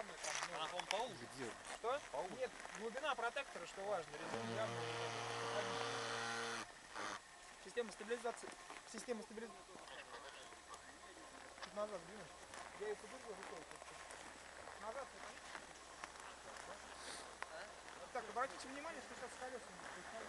ямы там. Ну, а, Она, по поуже. Где? Что? Поуже. Нет, глубина протектора, что важно. Резину ямы. Система стабилизации. Система стабилизации. Чуть назад двинешь. Я ее подержу рукой. Назад. Вот так, обратите внимание, что сейчас с колесами.